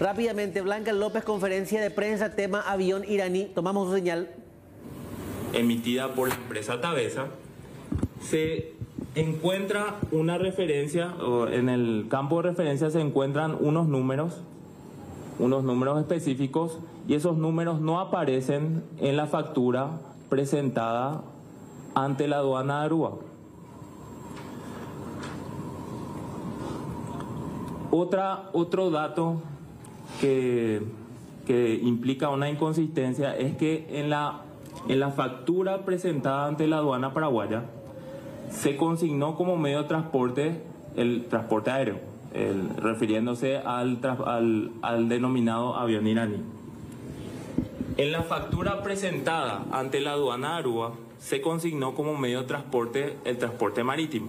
Rápidamente, Blanca López, conferencia de prensa, tema avión iraní. Tomamos su señal. Emitida por la empresa Tabesa, se encuentra una referencia, en el campo de referencia se encuentran unos números, unos números específicos, y esos números no aparecen en la factura presentada ante la aduana de Aruba. Otra, otro dato que, que implica una inconsistencia es que en la, en la factura presentada ante la aduana paraguaya se consignó como medio de transporte el transporte aéreo, refiriéndose al, al, al denominado avión iraní. En la factura presentada ante la aduana de Aruba se consignó como medio de transporte el transporte marítimo.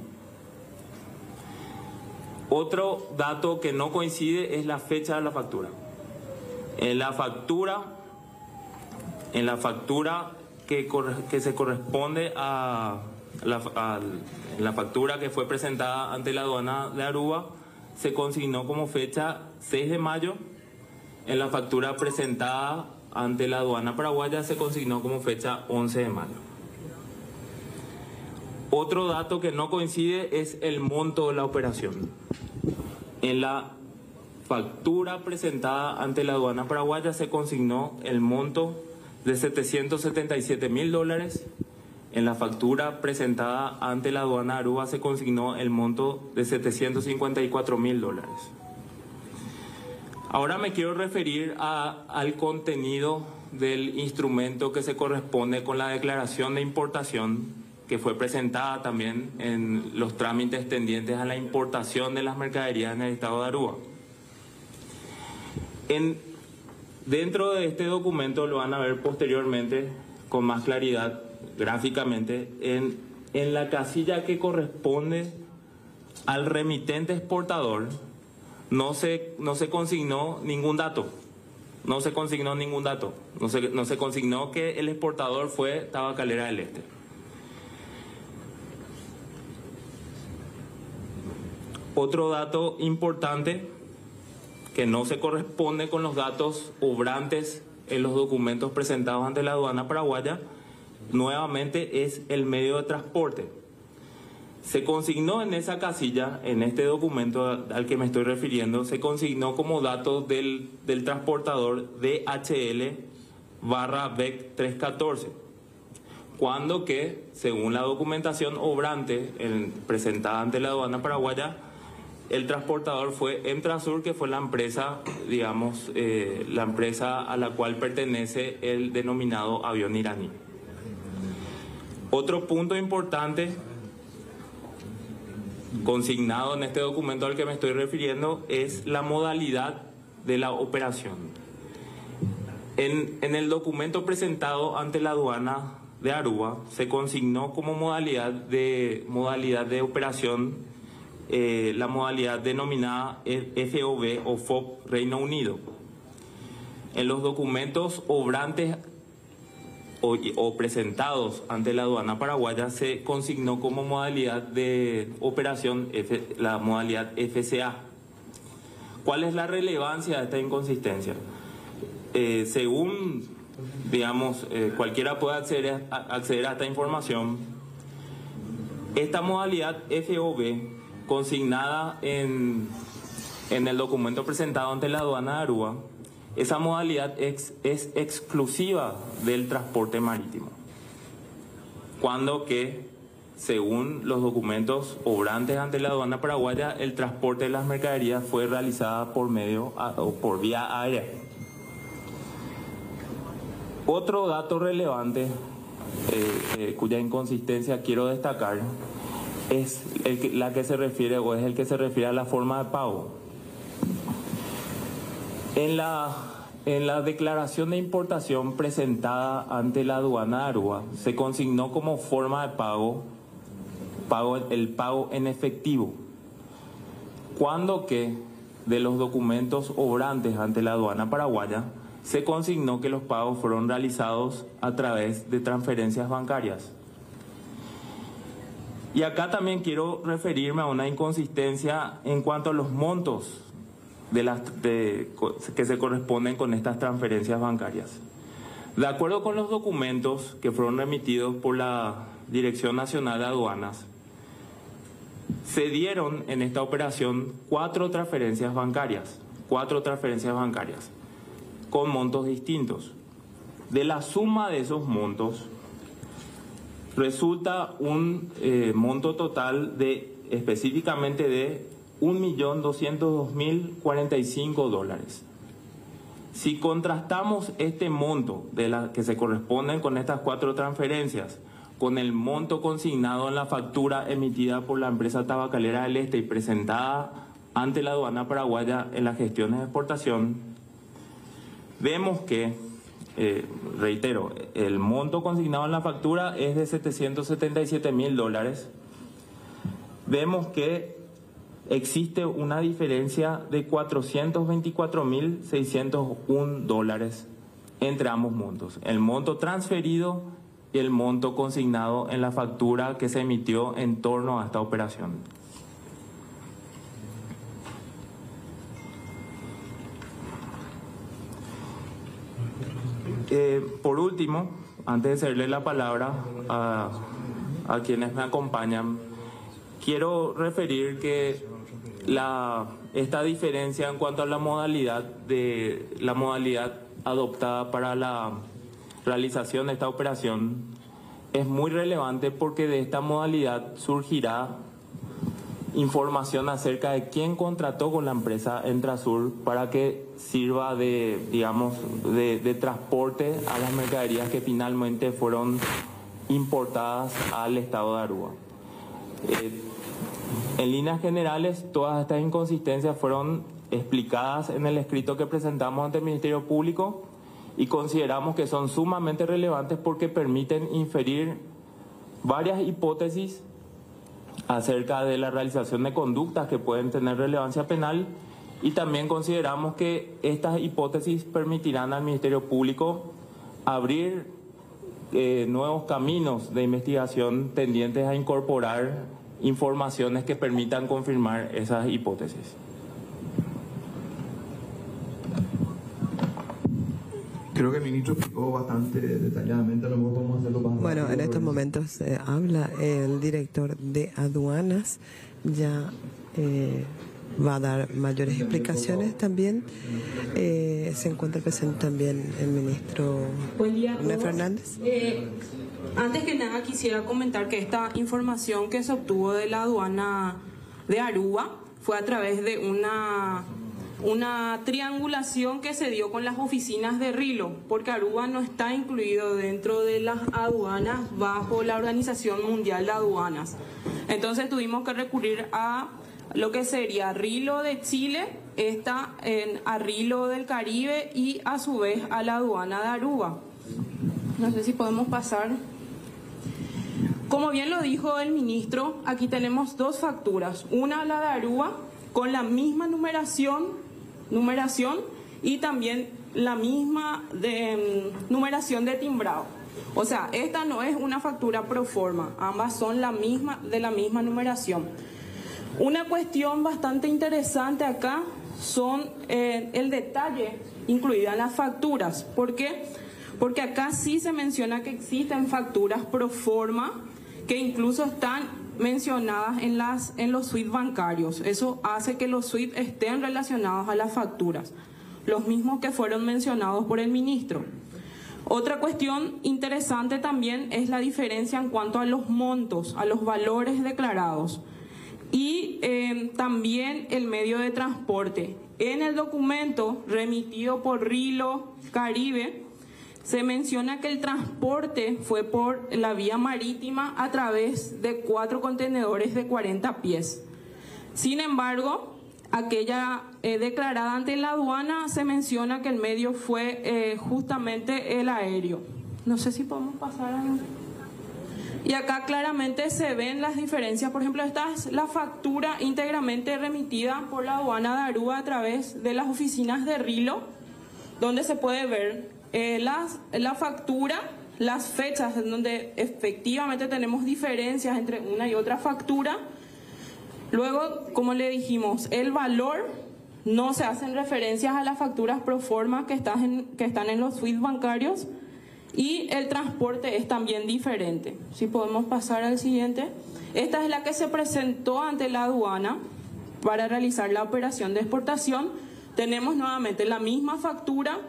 Otro dato que no coincide es la fecha de la factura. En la factura, en la factura que, se corresponde a la, a la factura que fue presentada ante la aduana de Aruba, se consignó como fecha 6 de mayo. En la factura presentada ante la aduana paraguaya se consignó como fecha 11 de mayo. Otro dato que no coincide es el monto de la operación. En la factura presentada ante la aduana paraguaya se consignó el monto de 777 mil dólares. En la factura presentada ante la aduana Aruba se consignó el monto de 754 mil dólares. Ahora me quiero referir a, al contenido del instrumento que se corresponde con la declaración de importación que fue presentada también en los trámites tendientes a la importación de las mercaderías en el estado de Aruba. En, dentro de este documento lo van a ver posteriormente con más claridad gráficamente en, en la casilla que corresponde al remitente exportador no se, no se consignó ningún dato. No se consignó ningún dato. No se, no se consignó que el exportador fue Tabacalera del Este. Otro dato importante que no se corresponde con los datos obrantes en los documentos presentados ante la aduana paraguaya, nuevamente es el medio de transporte. Se consignó en esa casilla, en este documento al que me estoy refiriendo, se consignó como datos del, del transportador DHL barra BEC 314, cuando que, según la documentación obrante en, presentada ante la aduana paraguaya, el transportador fue Emtrasur, que fue la empresa, digamos, eh, la empresa a la cual pertenece el denominado avión iraní. Otro punto importante consignado en este documento al que me estoy refiriendo es la modalidad de la operación. En, en el documento presentado ante la aduana de Aruba se consignó como modalidad de, modalidad de operación eh, la modalidad denominada FOB o FOB Reino Unido. En los documentos obrantes o, presentados ante la aduana paraguaya se consignó como modalidad de operación la modalidad FCA. ¿Cuál es la relevancia de esta inconsistencia? Eh, según, digamos, eh, cualquiera puede acceder a, acceder a esta información, esta modalidad FOB consignada en, en el documento presentado ante la aduana de Aruba, esa modalidad es, es exclusiva del transporte marítimo. Cuando que, según los documentos obrantes ante la aduana paraguaya, el transporte de las mercaderías fue realizada por medio o por vía aérea. Otro dato relevante eh, eh, cuya inconsistencia quiero destacar es el la que se refiere o es el que se refiere a la forma de pago. En la, en la declaración de importación presentada ante la aduana de Aruba se consignó como forma de pago, pago el pago en efectivo, cuando que de los documentos obrantes ante la aduana paraguaya se consignó que los pagos fueron realizados a través de transferencias bancarias. Y acá también quiero referirme a una inconsistencia en cuanto a los montos de las, que se corresponden con estas transferencias bancarias. De acuerdo con los documentos que fueron remitidos por la Dirección Nacional de Aduanas, se dieron en esta operación cuatro transferencias bancarias, cuatro transferencias bancarias con montos distintos. De la suma de esos montos resulta un eh, monto total de específicamente de 1.202.045 dólares. Si contrastamos este monto de la que se corresponden con estas cuatro transferencias con el monto consignado en la factura emitida por la empresa tabacalera del Este y presentada ante la aduana paraguaya en las gestiones de exportación, vemos que, eh, reitero, el monto consignado en la factura es de 777 mil dólares. Vemos que existe una diferencia de 424 mil 601 dólares entre ambos montos. El monto transferido y el monto consignado en la factura que se emitió en torno a esta operación. Eh, por último, antes de cederle la palabra a, quienes me acompañan, quiero referir que esta diferencia en cuanto a la modalidad de la modalidad adoptada para la realización de esta operación es muy relevante porque de esta modalidad surgirá información acerca de quién contrató con la empresa Entrasur para que sirva de, digamos, de, transporte a las mercaderías que finalmente fueron importadas al estado de Aruba. Eh, en líneas generales, todas estas inconsistencias fueron explicadas en el escrito que presentamos ante el Ministerio Público y consideramos que son sumamente relevantes porque permiten inferir varias hipótesis acerca de la realización de conductas que pueden tener relevancia penal y también consideramos que estas hipótesis permitirán al Ministerio Público abrir eh, nuevos caminos de investigación tendientes a incorporar informaciones que permitan confirmar esas hipótesis. Creo que el ministro explicó bastante detalladamente, lo mejor podemos hacerlo más Bueno, en estos momentos se habla el director de aduanas, ya eh, va a dar mayores explicaciones también. Eh, se encuentra presente también el ministro Buen Fernández. Eh, antes que nada quisiera comentar que esta información que se obtuvo de la aduana de Aruba fue a través de una una triangulación que se dio con las oficinas de Rilo, porque Aruba no está incluido dentro de las aduanas bajo la Organización Mundial de Aduanas. Entonces tuvimos que recurrir a lo que sería Rilo de Chile, está en Rilo del Caribe y a su vez a la aduana de Aruba. No sé si podemos pasar. Como bien lo dijo el ministro, aquí tenemos dos facturas, una la de Aruba con la misma numeración numeración y también la misma de, mm, numeración de timbrado. O sea, esta no es una factura pro forma, ambas son la misma, de la misma numeración. Una cuestión bastante interesante acá son eh, el detalle incluida en las facturas. ¿Por qué? Porque acá sí se menciona que existen facturas pro forma que incluso están mencionadas en, las, en los suites bancarios. Eso hace que los suites estén relacionados a las facturas, los mismos que fueron mencionados por el ministro. Otra cuestión interesante también es la diferencia en cuanto a los montos, a los valores declarados y eh, también el medio de transporte. En el documento remitido por Rilo Caribe, se menciona que el transporte fue por la vía marítima a través de cuatro contenedores de 40 pies. Sin embargo, aquella eh, declarada ante la aduana se menciona que el medio fue eh, justamente el aéreo. No sé si podemos pasar a... Y acá claramente se ven las diferencias. Por ejemplo, esta es la factura íntegramente remitida por la aduana de Aruba a través de las oficinas de Rilo, donde se puede ver eh, la factura, las fechas en donde efectivamente tenemos diferencias entre una y otra factura. Luego, como le dijimos, el valor no se hacen referencias a las facturas pro forma que, están en, que están en los suites bancarios y el transporte es también diferente. Si podemos pasar al siguiente. Esta es la que se presentó ante la aduana para realizar la operación de exportación. Tenemos nuevamente la misma factura,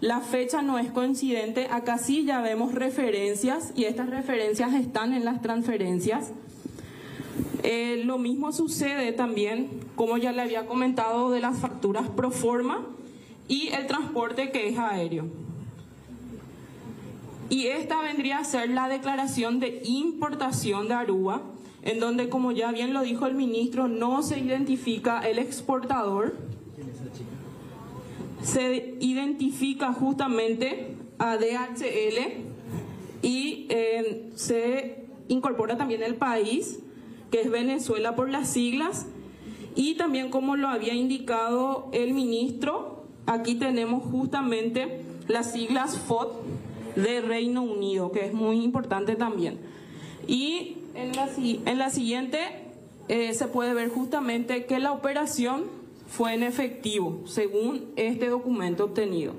la fecha no es coincidente, acá sí ya vemos referencias y estas referencias están en las transferencias. Eh, lo mismo sucede también, como ya le había comentado, de las facturas pro forma y el transporte que es aéreo. Y esta vendría a ser la declaración de importación de Aruba, en donde, como ya bien lo dijo el ministro, no se identifica el exportador, se identifica justamente a DHL y eh, se incorpora también el país, que es Venezuela por las siglas, y también como lo había indicado el ministro, aquí tenemos justamente las siglas FOD de Reino Unido, que es muy importante también. Y en la, en la siguiente eh, se puede ver justamente que la operación fue en efectivo, según este documento obtenido.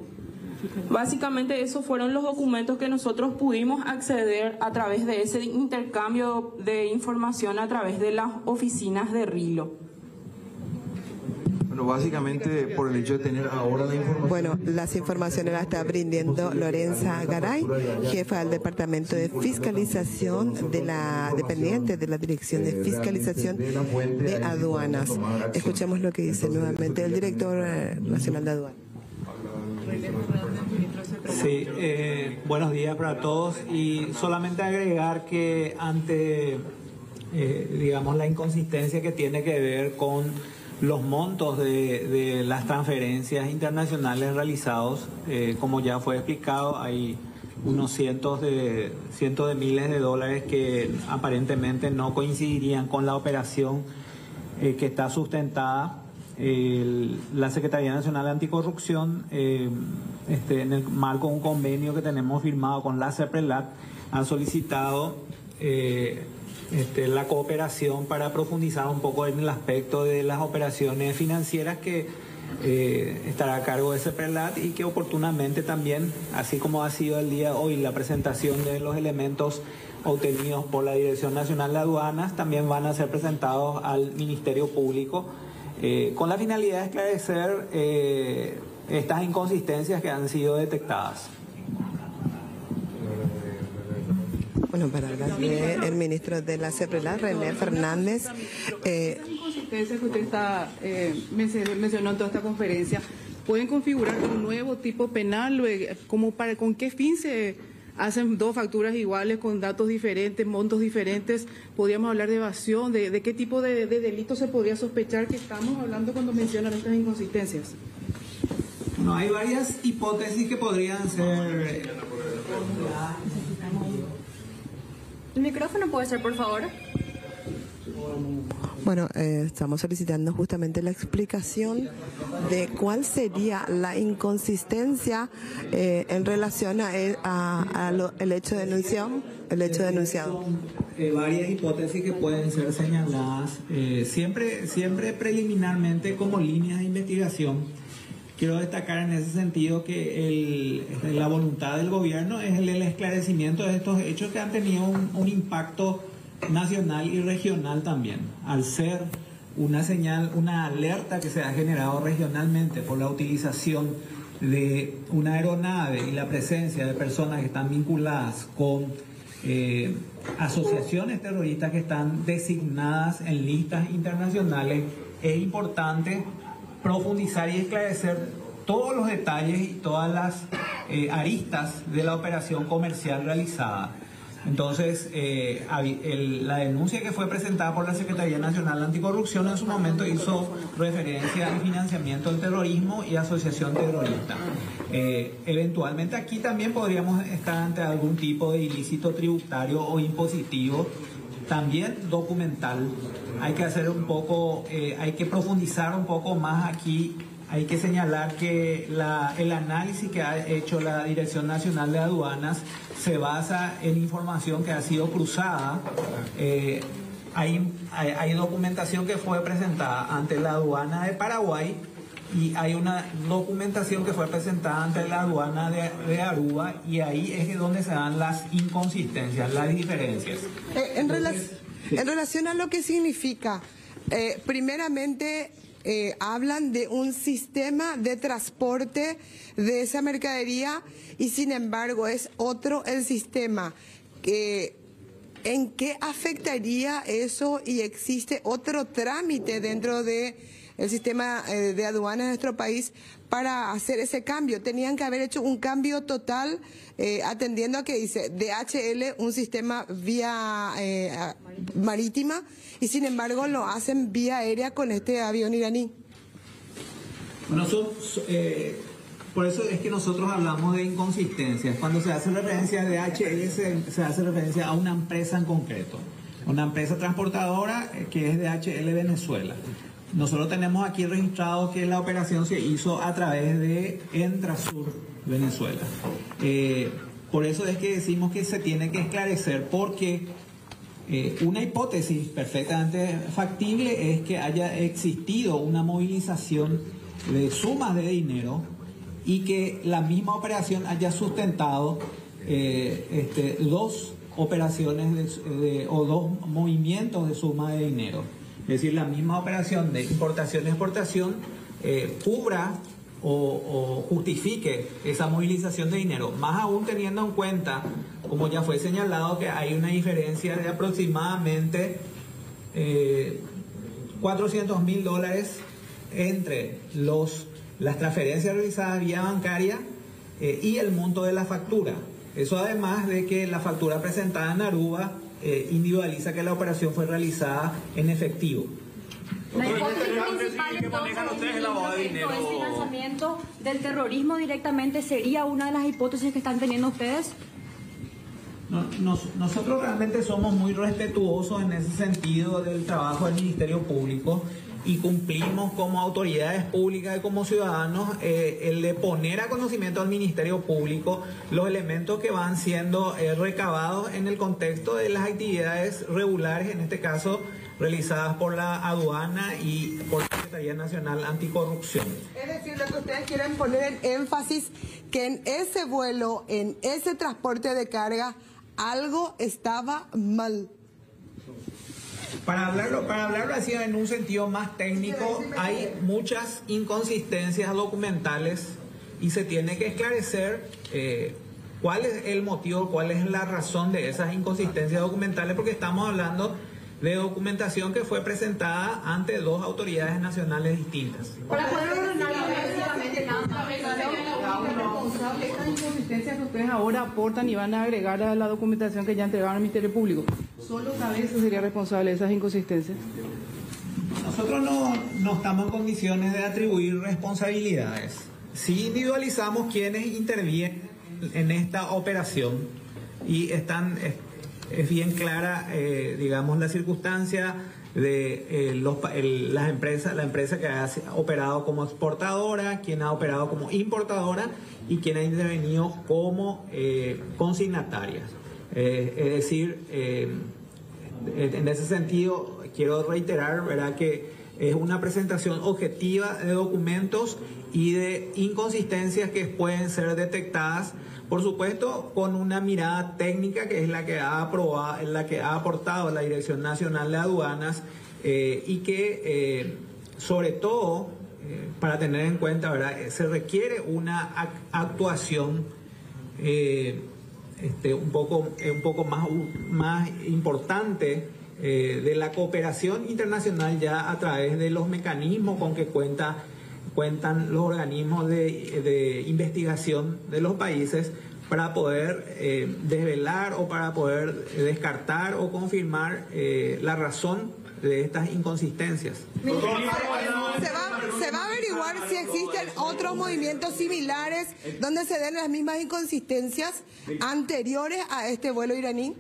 Básicamente esos fueron los documentos que nosotros pudimos acceder a través de ese intercambio de información a través de las oficinas de Rilo. Bueno, básicamente por el hecho de tener ahora la información. Bueno, las informaciones las está brindando Lorenza Garay, jefa del Departamento de Fiscalización de la dependiente de la Dirección de Fiscalización de Aduanas. Escuchemos lo que dice nuevamente el director nacional de aduanas. Sí, eh, buenos días para todos y solamente agregar que ante, eh, digamos, la inconsistencia que tiene que ver con los montos de, las transferencias internacionales realizados, eh, como ya fue explicado, hay unos cientos de, cientos de miles de dólares que aparentemente no coincidirían con la operación eh, que está sustentada. La Secretaría Nacional de Anticorrupción, eh, este, en el marco de un convenio que tenemos firmado con la CEPRELAT, ha solicitado este, la cooperación para profundizar un poco en el aspecto de las operaciones financieras que eh, estará a cargo de CEPRELAT y que oportunamente también, así como ha sido el día de hoy la presentación de los elementos obtenidos por la Dirección Nacional de Aduanas, también van a ser presentados al Ministerio Público eh, con la finalidad de esclarecer eh, estas inconsistencias que han sido detectadas. Bueno, para hablar del ministro de la CEPRELA, René Fernández, eh, inconsistencias que usted está, eh, mencionó en toda esta conferencia pueden configurar un nuevo tipo penal, como para, con qué fin se hacen dos facturas iguales con datos diferentes, montos diferentes, podríamos hablar de evasión, de, de qué tipo de, de delito se podría sospechar que estamos hablando cuando mencionan estas inconsistencias. No, hay varias hipótesis que podrían ser El micrófono puede ser, por favor. Bueno, eh, estamos solicitando justamente la explicación de cuál sería la inconsistencia eh, en relación a, el- a- a lo- el hecho denunciado. El hecho denunciado. eh, varias hipótesis que pueden ser señaladas, eh, siempre, siempre preliminarmente como líneas de investigación. Quiero destacar en ese sentido que el- la voluntad del gobierno es el, esclarecimiento de estos hechos que han tenido un, un impacto nacional y regional también, al ser una señal, una alerta que se ha generado regionalmente por la utilización de una aeronave y la presencia de personas que están vinculadas con eh, asociaciones terroristas que están designadas en listas internacionales, es importante profundizar y esclarecer todos los detalles y todas las eh, aristas de la operación comercial realizada. Entonces, eh, la denuncia que fue presentada por la Secretaría Nacional de Anticorrupción en su momento hizo referencia al financiamiento del terrorismo y asociación terrorista. Eh, eventualmente aquí también podríamos estar ante algún tipo de ilícito tributario o impositivo, también documental. Hay que hacer un poco, eh, hay que profundizar un poco más aquí hay que señalar que la- el análisis que ha hecho la Dirección Nacional de Aduanas se basa en información que ha sido cruzada. Eh, hay, hay- hay documentación que fue presentada ante la aduana de Paraguay y hay una documentación que fue presentada ante la aduana de, de Aruba y ahí es donde se dan las inconsistencias, las diferencias. Eh, en relación a lo que significa, eh, primeramente eh, hablan de un sistema de transporte de esa mercadería y sin embargo es otro el sistema. que ¿En qué afectaría eso y existe otro trámite dentro de el sistema eh, de aduanas de nuestro país para hacer ese cambio? Tenían que haber hecho un cambio total eh, atendiendo a que dice DHL un sistema vía eh, marítima y sin embargo lo hacen vía aérea con este avión iraní. Bueno, eh, por eso es que nosotros hablamos de inconsistencias. Cuando se hace referencia a DHL, se, se hace referencia a una empresa en concreto. Una empresa transportadora que es DHL Venezuela. Nosotros tenemos aquí registrado que la operación se hizo a través de Entrasur Venezuela. Eh, por eso es que decimos que se tiene que esclarecer porque eh, una hipótesis perfectamente factible es que haya existido una movilización de sumas de dinero y que la misma operación haya sustentado eh, este, dos operaciones o dos movimientos de suma de dinero. Es decir, la misma operación de importación-exportación eh, cubra o, o justifique esa movilización de dinero, más aún teniendo en cuenta, como ya fue señalado, que hay una diferencia de aproximadamente eh, 400 mil dólares entre los, las transferencias realizadas vía bancaria eh, y el monto de la factura. Eso además de que la factura presentada en Aruba eh, individualiza que la operación fue realizada en efectivo. La hipótesis principal entonces el financiamiento del terrorismo directamente sería una de las hipótesis que están teniendo ustedes. No- nos- nosotros realmente somos muy respetuosos en ese sentido del trabajo del Ministerio Público y cumplimos como autoridades públicas y como ciudadanos eh, el de poner a conocimiento al Ministerio Público los elementos que van siendo eh, recabados en el contexto de las actividades regulares, en este caso realizadas por la aduana y por la Secretaría Nacional Anticorrupción. Es decir, lo que ustedes quieren poner en énfasis que en ese vuelo, en ese transporte de carga, algo estaba mal. Para hablarlo, para hablarlo así en un sentido más técnico, hay muchas inconsistencias documentales y se tiene que esclarecer eh, cuál es el motivo, cuál es la razón de esas inconsistencias documentales, porque estamos hablando de documentación que fue presentada ante dos autoridades nacionales distintas. Para poder estas inconsistencias que ustedes ahora aportan y van a agregar a la documentación que ya entregaron al Ministerio Público. Solo cabeza sería responsable de esas inconsistencias. Nosotros no, no estamos en condiciones de atribuir responsabilidades. Sí individualizamos quienes intervienen en esta operación y están, es, es bien clara, eh, digamos, la circunstancia de eh, los, el- las empresas, la empresa que ha operado como exportadora, quien ha operado como importadora y quien ha intervenido como eh, consignataria. Eh, es decir, eh, en ese sentido, quiero reiterar, ¿verdad?, que es una presentación objetiva de documentos y de inconsistencias que pueden ser detectadas, por supuesto, con una mirada técnica que es la que ha aprobado, la que ha aportado la Dirección Nacional de Aduanas eh, y que, eh, sobre todo, eh, para tener en cuenta, ¿verdad?, se requiere una ac- actuación este, un poco, un poco más, más importante eh, de la cooperación internacional ya a través de los mecanismos con que cuenta, cuentan los organismos de, de investigación de los países para poder eh, desvelar o para poder descartar o confirmar eh, la razón de estas inconsistencias. Se va, se va a averiguar si existen otros movimientos similares donde se den las mismas inconsistencias anteriores a este vuelo iraní.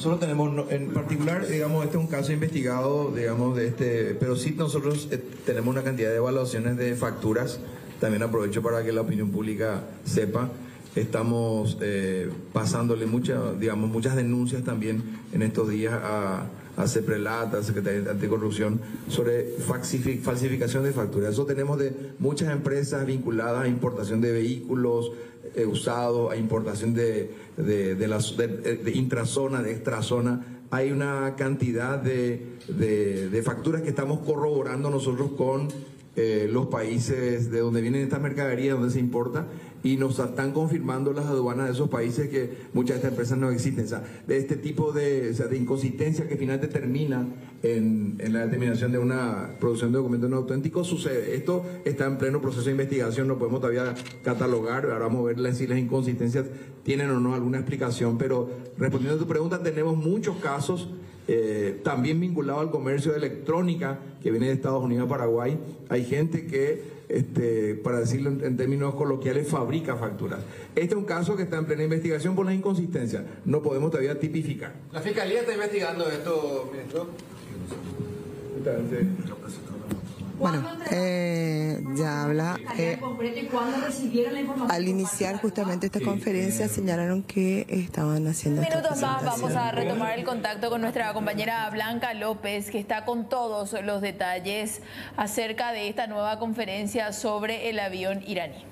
Nosotros tenemos, en particular, digamos, este es un caso investigado, digamos, de este, pero sí nosotros eh, tenemos una cantidad de evaluaciones de facturas. También aprovecho para que la opinión pública sepa. Estamos eh, pasándole muchas, digamos, muchas denuncias también en estos días a, a CEPRELAT, a Secretaría de Anticorrupción, sobre falsifi- falsificación de facturas. Eso tenemos de muchas empresas vinculadas a importación de vehículos eh, usados, a importación de, de, de intrazona, de extrazona. Hay una cantidad de- de facturas que estamos corroborando nosotros con eh, los países de donde vienen estas mercaderías, donde se importa, y nos están confirmando las aduanas de esos países que muchas de estas empresas no existen. O sea, de este tipo de, o sea, de inconsistencia que finalmente termina en, en la determinación de una producción de documentos no auténticos sucede. Esto está en pleno proceso de investigación, no podemos todavía catalogar, ahora vamos a ver si las inconsistencias tienen o no alguna explicación, pero respondiendo a tu pregunta, tenemos muchos casos eh, también vinculado al comercio de electrónica que viene de Estados Unidos a Paraguay. Hay gente que, este, para decirlo en, en términos coloquiales, fabrica facturas. Este es un caso que está en plena investigación por las inconsistencias. No podemos todavía tipificar. La fiscalía está investigando esto, ministro. Bueno, eh, ya habla. eh, al iniciar justamente esta conferencia señalaron que estaban haciendo Minutos más vamos a retomar el contacto con nuestra compañera Blanca López, que está con todos los detalles acerca de esta nueva conferencia sobre el avión iraní.